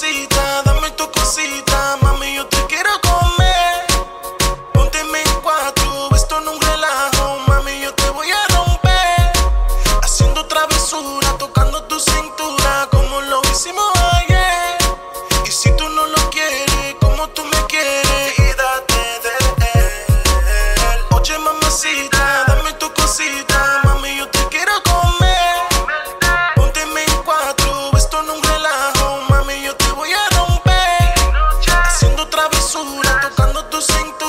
see travesura, tocando tus cintura.